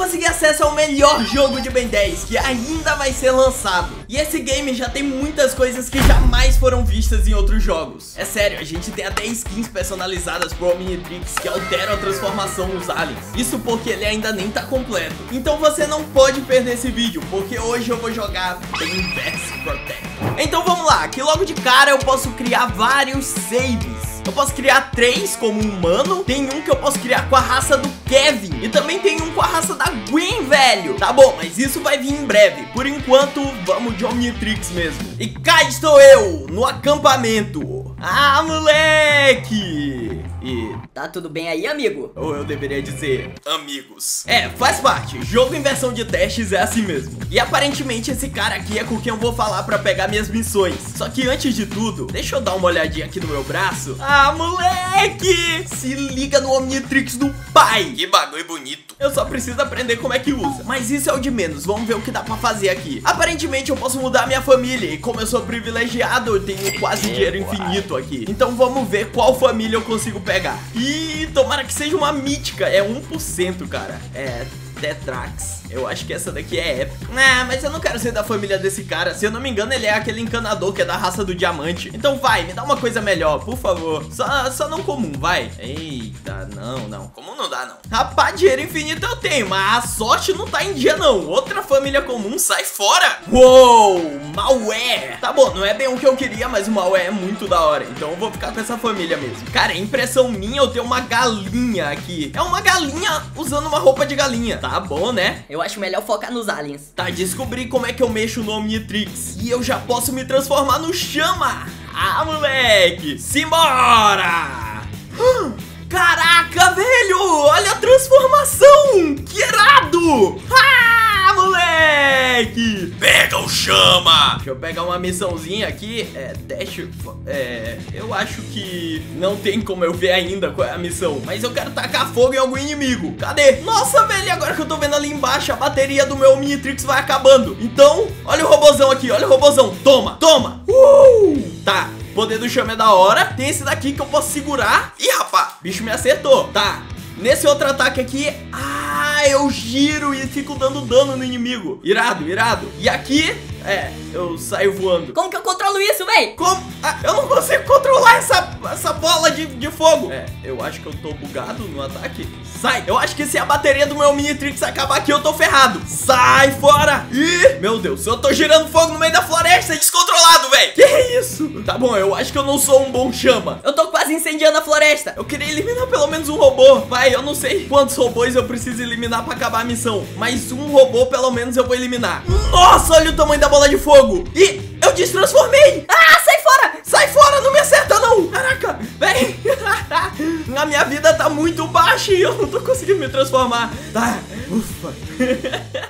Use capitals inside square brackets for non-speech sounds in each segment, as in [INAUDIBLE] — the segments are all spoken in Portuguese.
consegui acesso ao melhor jogo de Ben 10 que ainda vai ser lançado. E esse game já tem muitas coisas que jamais foram vistas em outros jogos. É sério, a gente tem até skins personalizadas pro Omnitrix que alteram a transformação nos aliens. Isso porque ele ainda nem tá completo. Então você não pode perder esse vídeo, porque hoje eu vou jogar Ben vs Protect. Então vamos lá, aqui logo de cara eu posso criar vários saves. Eu posso criar três como humano Tem um que eu posso criar com a raça do Kevin. E também tem um com a raça da Gwen, velho. Tá bom, mas isso vai vir em breve. Por enquanto, vamos de Omnitrix mesmo. E cá estou eu, no acampamento. Ah, moleque tá tudo bem aí, amigo? Ou eu deveria dizer, amigos. É, faz parte, jogo em versão de testes é assim mesmo. E aparentemente esse cara aqui é com quem eu vou falar pra pegar minhas missões. Só que antes de tudo, deixa eu dar uma olhadinha aqui no meu braço. Ah, moleque! Se liga no Omnitrix do pai. Que bagulho bonito. Eu só preciso aprender como é que usa. Mas isso é o de menos, vamos ver o que dá pra fazer aqui. Aparentemente eu posso mudar minha família. E como eu sou privilegiado, eu tenho quase dinheiro infinito aqui. Então vamos ver qual família eu consigo pegar. Pegar. Tomara que seja uma mítica. É 1%, cara. É Tetrax. Eu acho que essa daqui é épica. Ah, mas eu não quero ser da família desse cara. Se eu não me engano, ele é aquele encanador que é da raça do diamante. Então vai, me dá uma coisa melhor, por favor. Só, só não comum, vai. Eita, não, não. Comum não dá, não. Rapaz, dinheiro infinito eu tenho, mas a sorte não tá em dia, não. Outra família comum sai fora. Uou, malware. Tá bom, não é bem o que eu queria, mas o malware é muito da hora. Então eu vou ficar com essa família mesmo. Cara, é impressão minha eu ter uma galinha aqui. É uma galinha usando uma roupa de galinha. Tá bom, né? Eu eu acho melhor focar nos aliens. Tá, descobri como é que eu mexo no Omnitrix. E eu já posso me transformar no Chama. Ah, moleque. Simbora. Caraca, velho. Olha a transformação. Que irado. Ah, moleque. Pega o Chama. Deixa eu pegar uma missãozinha aqui. É, dash... É, eu acho que não tem como eu ver ainda qual é a missão. Mas eu quero tacar fogo em algum inimigo. Cadê? Nossa, velho, agora que eu tô vendo ali embaixo, a bateria do meu Omnitrix vai acabando. Então, olha o robozão aqui, olha o robozão. Toma, toma. Uh! Tá, poder do chama é da hora. Tem esse daqui que eu posso segurar. Ih, rapá, bicho me acertou. Tá, nesse outro ataque aqui... Ah, eu giro e fico dando dano no inimigo. Irado, irado. E aqui é, eu saio voando. Como que eu controlo isso, véi? Como? Ah, eu não consigo controlar essa, essa bola de, de fogo. É, eu acho que eu tô bugado no ataque. Sai. Eu acho que se a bateria do meu Minitrix acabar aqui, eu tô ferrado. Sai fora. Ih, meu Deus, eu tô girando fogo no meio da floresta descontrolado, velho. Que isso? Tá bom, eu acho que eu não sou um bom chama. Eu tô quase incendiando a floresta. Eu queria eliminar pelo menos um robô. Vai, eu não sei quantos robôs eu preciso eliminar pra acabar a missão. Mas um robô, pelo menos, eu vou eliminar. Nossa, olha o tamanho da bola de fogo. E eu destransformei. Ah, sai fora. Sai fora, não me acerta não. Caraca, vem. [LAUGHS] a minha vida tá muito baixa e eu não tô conseguindo me transformar. Tá, ufa. [LAUGHS]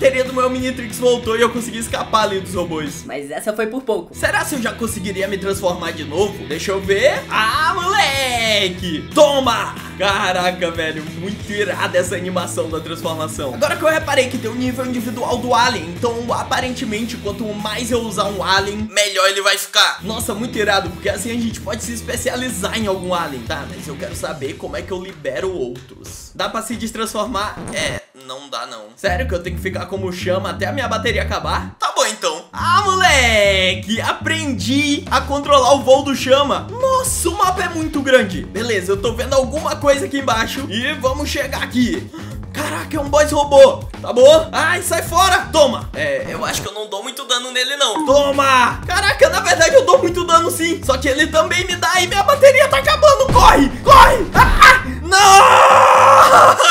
Bateria do meu Minitrix voltou e eu consegui escapar ali dos robôs. Mas essa foi por pouco. Será se eu já conseguiria me transformar de novo? Deixa eu ver. Ah, moleque! Toma! Caraca, velho, muito irada essa animação da transformação. Agora que eu reparei que tem um nível individual do alien, então aparentemente quanto mais eu usar um alien, melhor ele vai ficar. Nossa, muito irado, porque assim a gente pode se especializar em algum alien. Tá, mas eu quero saber como é que eu libero outros. Dá pra se destransformar? É, não dá não. Sério que eu tenho que ficar como chama até a minha bateria acabar? Tá bom então. Ah, moleque, aprendi a controlar o voo do chama. Nossa, o mapa é muito grande. Beleza, eu tô vendo alguma coisa aqui embaixo e vamos chegar aqui. Caraca, é um boss robô. Tá bom? Ai, sai fora. Toma. É, eu acho que eu não dou muito dano nele, não. Toma. Caraca, na verdade eu dou muito dano, sim. Só que ele também me dá e minha bateria tá acabando. Corre, corre. Ah, não. [LAUGHS]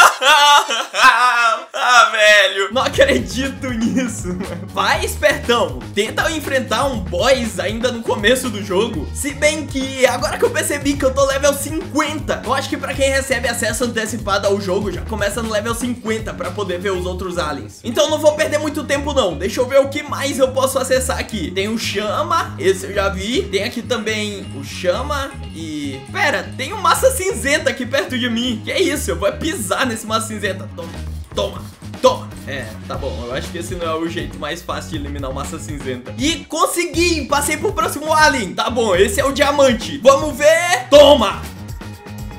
ah, velho. Não acredito nisso. Vai, espertão. Tenta enfrentar um boss ainda no começo do jogo. Se bem que agora que eu percebi que eu tô level 50, eu acho que pra quem recebe acesso antecipado ao jogo, já começa no level 50 pra poder ver os outros aliens. Então não vou perder muito tempo não. Deixa eu ver o que mais eu posso acessar aqui. Tem o Chama, esse eu já vi. Tem aqui também o Chama e... Pera, tem um Massa Cinzenta aqui perto de mim. Que é isso? Eu vou pisar nesse Massa Cinzenta. Toma, toma, toma. É, tá bom, eu acho que esse não é o jeito mais fácil de eliminar o massa cinzenta E consegui, passei pro próximo alien Tá bom, esse é o diamante Vamos ver, toma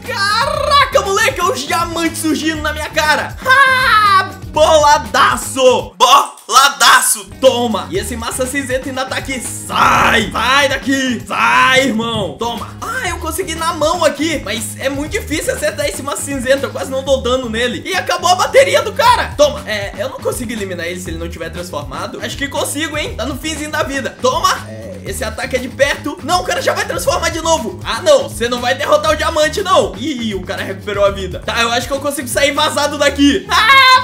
Caraca, moleque, os diamantes surgindo na minha cara ha! [LAUGHS] boladaço! Boladaço! Toma! E esse massa cinzenta ainda tá aqui. Sai! Sai daqui! Sai, irmão! Toma! Ah, eu consegui na mão aqui. Mas é muito difícil acertar esse massa cinzenta. Eu quase não dou dano nele. E acabou a bateria do cara. Toma! É, eu não consigo eliminar ele se ele não tiver transformado. Acho que consigo, hein? Tá no finzinho da vida. Toma! É, esse ataque é de perto. Não, o cara já vai transformar de novo. Ah, não. Você não vai derrotar o diamante, não. Ih, o cara recuperou a vida. Tá, eu acho que eu consigo sair vazado daqui. [LAUGHS] Ah,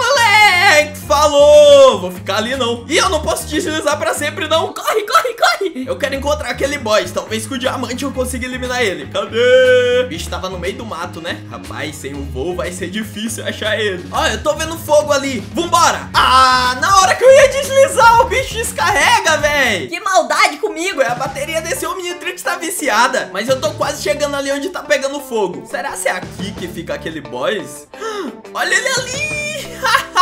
moleque! Falou! Vou ficar ali, não. E eu não posso deslizar pra sempre, não. Corre, corre, corre. Eu quero encontrar aquele boss. Talvez com o diamante eu consiga eliminar ele. Cadê? O bicho tava no meio do mato, né? Rapaz, sem o voo vai ser difícil achar ele. Olha, eu tô vendo fogo ali. Vambora. Ah, na hora que eu ia deslizar, o bicho descarrega, véi. Que maldade comigo. É a bateria desse Omnitrix tá viciada. Mas eu tô quase chegando ali onde tá pegando fogo. Será se é aqui que fica aquele boss? [GASPS] Olha ele ali. [LAUGHS]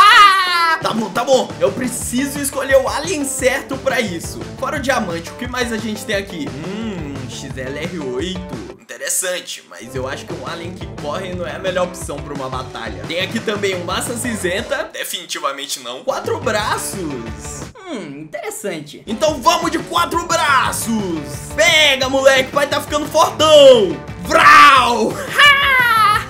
Tá bom, tá bom. Eu preciso escolher o alien certo pra isso. Fora o diamante, o que mais a gente tem aqui? Hum, XLR8. Interessante, mas eu acho que um alien que corre não é a melhor opção pra uma batalha. Tem aqui também um massa cinzenta. Definitivamente não. Quatro braços. Hum, interessante. Então vamos de quatro braços. Pega, moleque, vai tá ficando fortão. Vral! [LAUGHS]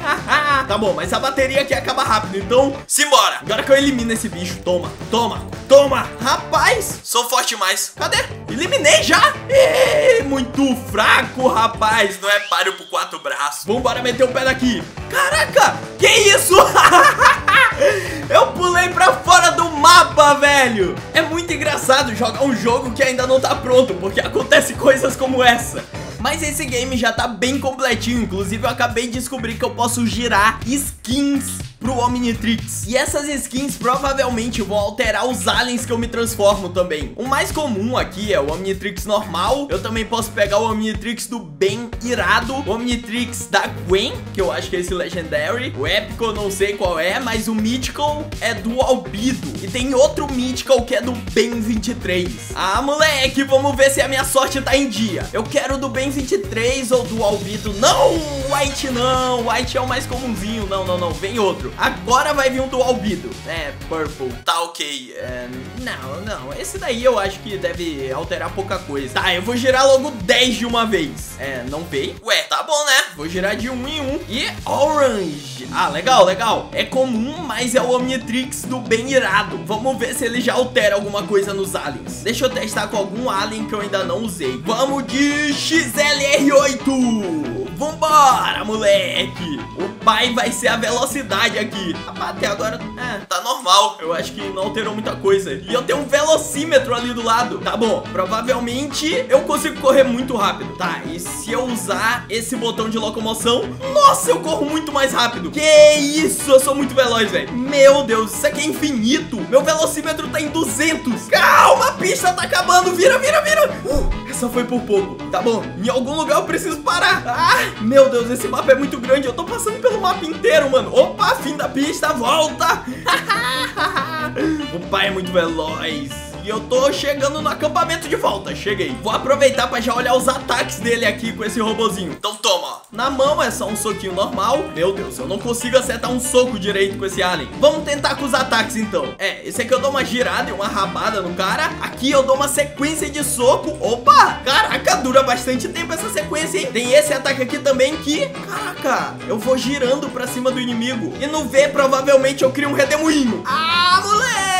[LAUGHS] tá bom, mas a bateria aqui acaba rápido, então simbora. Agora que eu elimino esse bicho, toma, toma, toma. Rapaz, sou forte demais. Cadê? Eliminei já? Ih, muito fraco, rapaz. Não é páreo por quatro braços. Vambora meter o pé daqui. Caraca, que isso? [LAUGHS] eu pulei pra fora do mapa, velho. É muito engraçado jogar um jogo que ainda não tá pronto, porque acontece coisas como essa. Mas esse game já tá bem completinho, inclusive eu acabei de descobrir que eu posso girar skins pro Omnitrix. E essas skins provavelmente vão alterar os aliens que eu me transformo também. O mais comum aqui é o Omnitrix normal. Eu também posso pegar o Omnitrix do bem irado. O Omnitrix da Gwen, que eu acho que é esse Legendary. O épico não sei qual é, mas o Mythical é do Albido. E tem outro Mythical que é do Ben 23. Ah, moleque, vamos ver se a minha sorte tá em dia. Eu quero do Ben 23 ou do Albido. Não, White não. White é o mais comumzinho. Não, não, não. Vem outro. Agora vai vir um do Albido. É, Purple. Tá ok. É, não, não. Esse daí eu acho que deve alterar pouca coisa. Tá, eu vou girar logo 10 de uma vez. É, não veio? Ué, tá bom, né? Vou girar de um em um. E Orange. Ah, legal, legal. É comum, mas é o Omnitrix do bem irado. Vamos ver se ele já altera alguma coisa nos aliens. Deixa eu testar com algum alien que eu ainda não usei. Vamos de XLR8. Vambora, moleque. O pai vai ser a velocidade aqui. Até agora, é, tá normal. Eu acho que não alterou muita coisa. E eu tenho um velocímetro ali do lado. Tá bom, provavelmente eu consigo correr muito rápido. Tá, e se eu usar esse botão de locomoção? Nossa, eu corro muito mais rápido. Que isso, eu sou muito veloz, velho. Meu Deus, isso aqui é infinito. Meu velocímetro tá em 200. Calma, a pista tá acabando. Vira, vira, vira. Uh, essa foi por pouco. Tá bom, em algum lugar eu preciso parar. Ah, meu Deus, esse mapa é muito grande. Eu tô passando pelo mapa inteiro, mano. Opa, fim da pista, volta. [LAUGHS] o pai é muito veloz. E eu tô chegando no acampamento de volta, cheguei. Vou aproveitar pra já olhar os ataques dele aqui com esse robozinho. Então toma, Na mão é só um soquinho normal. Meu Deus, eu não consigo acertar um soco direito com esse alien. Vamos tentar com os ataques então. É, esse aqui eu dou uma girada e uma rabada no cara. Aqui eu dou uma sequência de soco. Opa, caraca, dura bastante tempo essa sequência, hein? Tem esse ataque aqui também que, caraca Eu vou girando pra cima do inimigo. E no V provavelmente eu crio um redemoinho. Ah, moleque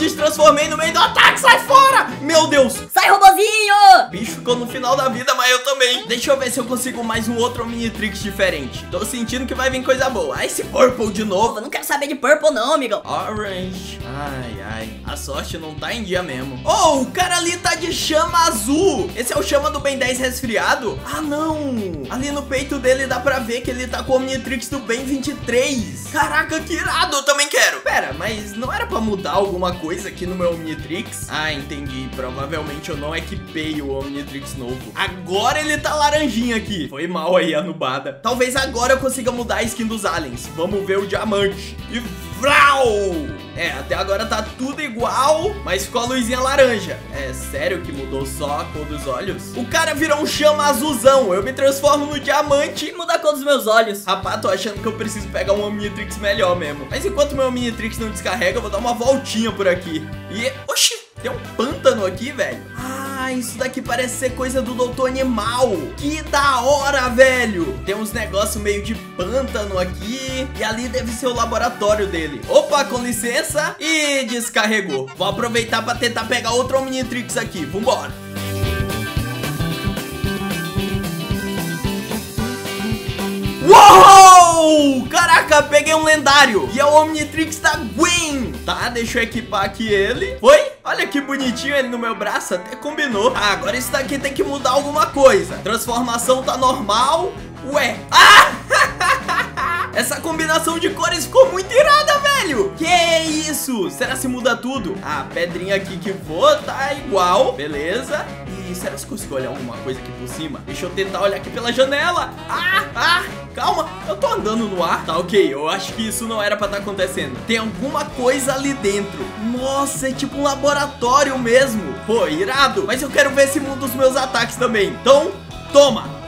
Destransformei no meio do ataque, sai fora! Meu Deus! Sai, robozinho! Bicho ficou no final da vida, mas eu também. Deixa eu ver se eu consigo mais um outro Omnitrix diferente. Tô sentindo que vai vir coisa boa. Ah, esse Purple de novo. Eu não quero saber de Purple não, amigão. Orange. Ai, ai. A sorte não tá em dia mesmo. Oh, o cara ali tá de chama azul. Esse é o chama do Ben 10 resfriado? Ah, não. Ali no peito dele dá pra ver que ele tá com o Omnitrix do Ben 23. Caraca, que irado. Eu também quero. Pera, mas não era pra mudar alguma coisa aqui no meu Omnitrix? Ah, entendi. Provavelmente eu não equipei o Omnitrix novo. Agora ele tá laranjinha aqui. Foi mal aí a nubada. Talvez agora eu consiga mudar a skin dos aliens. Vamos ver o diamante. E vrau! É, até agora tá tudo igual, mas ficou a luzinha laranja. É sério que mudou só a cor dos olhos? O cara virou um chama azulzão, eu me transformo no diamante E muda a cor dos meus olhos. Rapaz, tô achando que eu preciso pegar um Omnitrix melhor mesmo. Mas enquanto meu Omnitrix não descarrega, eu vou dar uma voltinha por aqui. E, oxi, tem um pântano aqui, velho. Ah, isso daqui parece ser coisa do Doutor Animal. Que da hora, velho. Tem uns negócios meio de pântano aqui. E ali deve ser o laboratório dele. Opa, com licença. E descarregou. Vou aproveitar pra tentar pegar outro Omnitrix aqui. Vambora. Caraca, peguei um lendário. E é o Omnitrix da Gwen. Tá, deixa eu equipar aqui ele. Foi? Olha que bonitinho ele no meu braço, até combinou. Ah, agora isso daqui tem que mudar alguma coisa. Transformação tá normal. Ué. Ah! [LAUGHS] Essa combinação de cores ficou muito irada, velho. Que isso? Será se muda tudo? Ah, a pedrinha aqui que voa tá igual. Beleza. E será que eu escolho alguma coisa aqui por cima? Deixa eu tentar olhar aqui pela janela. Ah, ah, calma. Eu tô andando no ar. Tá, ok. Eu acho que isso não era pra estar tá acontecendo. Tem alguma coisa ali dentro. Nossa, é tipo um laboratório mesmo. Pô, irado. Mas eu quero ver se muda os meus ataques também. Então, toma.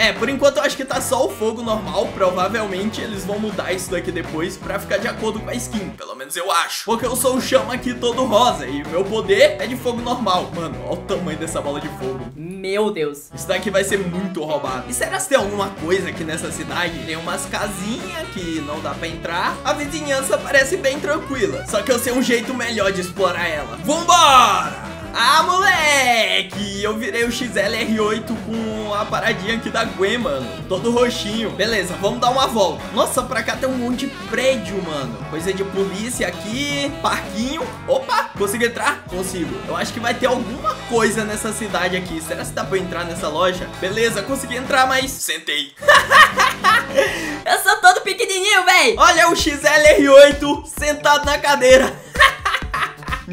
É, por enquanto eu acho que tá só o fogo normal. Provavelmente eles vão mudar isso daqui depois Pra ficar de acordo com a skin Pelo menos eu acho. Porque eu sou o chama aqui todo rosa E meu poder é de fogo normal. Mano, olha o tamanho dessa bola de fogo. Meu Deus. Isso daqui vai ser muito roubado. E será que tem alguma coisa aqui nessa cidade? Tem umas casinhas que não dá pra entrar. A vizinhança parece bem tranquila Só que eu sei um jeito melhor de explorar ela. Vambora! Ah, moleque! Eu virei o XLR8 com a paradinha aqui da Gwen, mano. Todo roxinho. Beleza, vamos dar uma volta. Nossa, pra cá tem um monte de prédio, mano. Coisa de polícia aqui. Parquinho. Opa, consigo entrar? Consigo. Eu acho que vai ter alguma coisa nessa cidade aqui. Será que dá pra entrar nessa loja? Beleza, consegui entrar, mas sentei. [LAUGHS] Eu sou todo pequenininho, véi. Olha o XLR8 sentado na cadeira. [LAUGHS]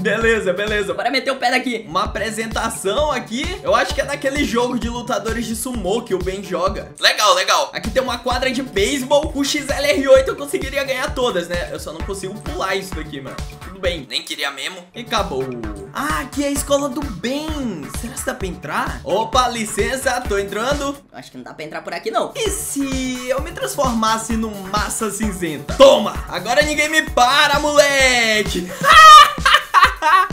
Beleza, beleza. Bora meter o pé daqui. Uma apresentação aqui. Eu acho que é daquele jogo de lutadores de sumô que o Ben joga. Legal, legal. Aqui tem uma quadra de beisebol. O XLR8 eu conseguiria ganhar todas, né? Eu só não consigo pular isso daqui, mano. Tudo bem, nem queria mesmo. E acabou. Ah, aqui é a escola do Ben. Será que dá pra entrar? Opa, licença, tô entrando. Acho que não dá pra entrar por aqui, não. E se eu me transformasse num massa cinzenta? Toma! Agora ninguém me para, moleque! [LAUGHS]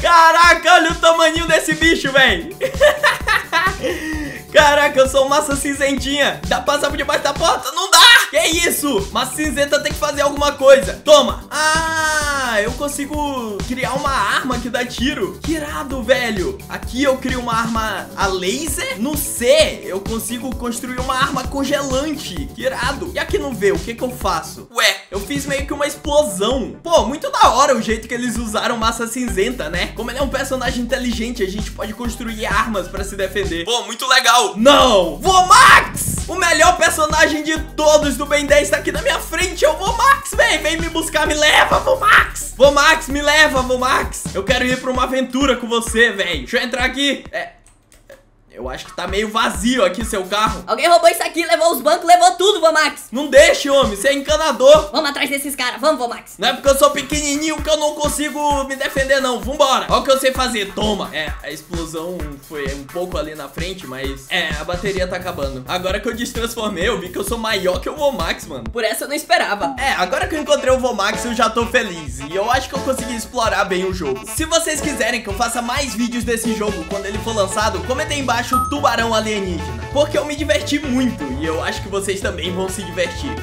Caraca, olha o tamanho desse bicho, velho. [LAUGHS] Caraca, eu sou massa cinzentinha. Dá pra passar por debaixo da porta? Não dá! Que isso? Massa cinzenta tem que fazer alguma coisa. Toma. Ah, eu consigo criar uma arma que dá tiro. Que irado, velho. Aqui eu crio uma arma a laser. No C, eu consigo construir uma arma congelante. Que irado. E aqui no V, o que que eu faço? Ué, eu fiz meio que uma explosão. Pô, muito da hora o jeito que eles usaram massa cinzenta, né? Como ele é um personagem inteligente, a gente pode construir armas pra se defender. Pô, muito legal. Não! Vomax! O melhor personagem de todos do Ben 10 tá aqui na minha frente, é o Vomax, vem, vem me buscar, me leva, Vomax! Vomax, me leva, Vomax! Eu quero ir pra uma aventura com você, velho. Deixa eu entrar aqui. É... Eu acho que tá meio vazio aqui seu carro. Alguém roubou isso aqui, levou os bancos, levou tudo, Vomax. Não deixe, homem, você é encanador. Vamos atrás desses caras, vamos, Vomax. Não é porque eu sou pequenininho que eu não consigo me defender, não. Vambora. Olha o que eu sei fazer, toma. É, a explosão foi um pouco ali na frente, mas... É, a bateria tá acabando. Agora que eu destransformei, eu vi que eu sou maior que o Vomax, mano. Por essa eu não esperava. É, agora que eu encontrei o Vomax, eu já tô feliz. E eu acho que eu consegui explorar bem o jogo. Se vocês quiserem que eu faça mais vídeos desse jogo quando ele for lançado, comentem embaixo Tubarão alienígena. Porque eu me diverti muito e eu acho que vocês também vão se divertir.